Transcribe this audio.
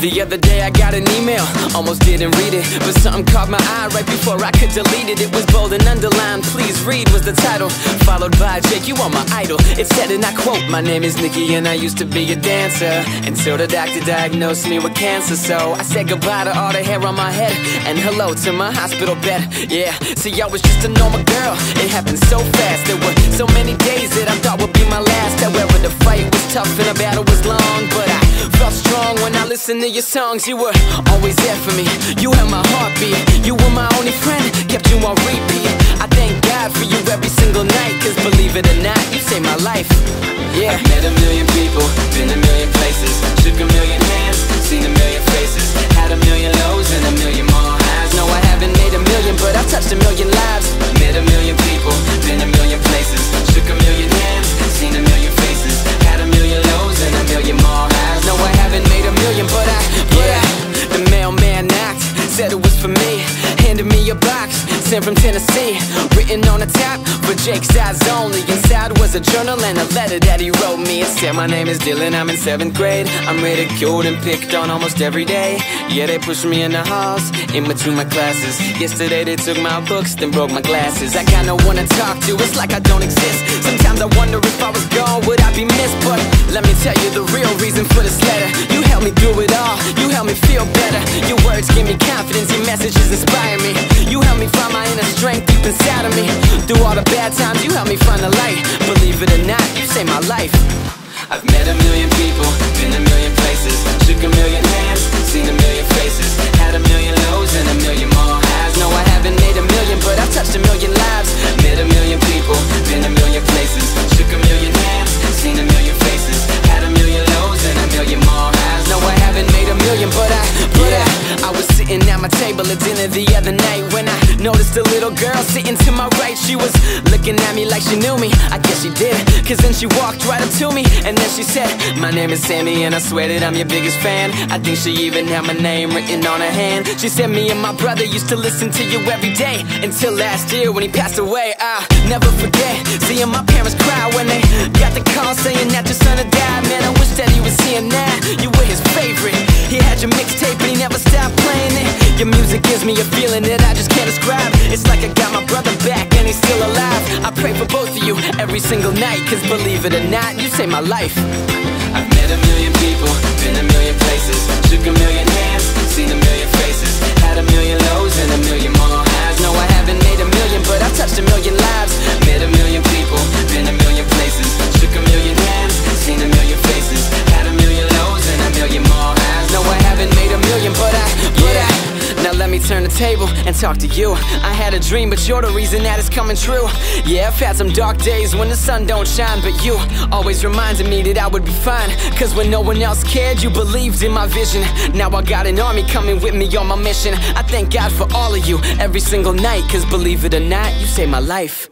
The other day I got an email, almost didn't read it But something caught my eye right before I could delete it. It was bold and underlined, please read was the title. Followed by Jake, you are my idol. It said and I quote, my name is Nikki and I used to be a dancer Until the doctor diagnosed me with cancer. So I said goodbye to all the hair on my head And hello to my hospital bed, yeah See I was just a normal girl, it happened so fast. There were so many days that I thought would be my last. However the fight was tough and the battle was listened to your songs. You were always there for me. You had my heartbeat. You were my only friend. Kept you on repeat. I thank God for you every single night Cause believe it or not You saved my life. Yeah. I've met a million people Been a million places Shook a million hands Seen a million faces Had a million lows And a million more Said it was for me. Handed me a box Sent from Tennessee. Written on the top For Jake's eyes only. Inside was a journal and a letter that he wrote me. It said my name is Dylan I'm in 7th grade. I'm ridiculed and picked on almost every day. Yeah, they pushed me in the halls In between my classes. Yesterday they took my books Then broke my glasses. I got no one to talk to It's like I don't exist. Sometimes I wonder if I was gone Would I be missed? But let me tell you the real reason for this letter. You helped me through it all. You helped me feel better. Your words give me confidence. Your messages inspire me. You helped me find my inner strength deep inside of me. Through all the bad times You helped me find the light. Believe it or not You saved my life at my table at dinner the other night. When I noticed a little girl sitting to my right She was looking at me like she knew me. I guess she did Cause then she walked right up to me And then she said My name is Sammy and I swear that I'm your biggest fan. I think she even had my name written on her hand. She said me and my brother used to listen to you every day Until last year when he passed away. I'll never forget Seeing my parents cry when they got the call Saying that your son had died. Man, I wish that he was here now Your music gives me a feeling that I just can't describe. It's like I got my brother back and he's still alive. I pray for both of you every single night Cause believe it or not, you saved my life table and talk to you. I had a dream but you're the reason that it's coming true. Yeah, I've had some dark days when the sun don't shine But you always reminded me that I would be fine. Cause when no one else cared, you believed in my vision. Now I got an army coming with me on my mission. I thank God for all of you every single night Cause believe it or not, you saved my life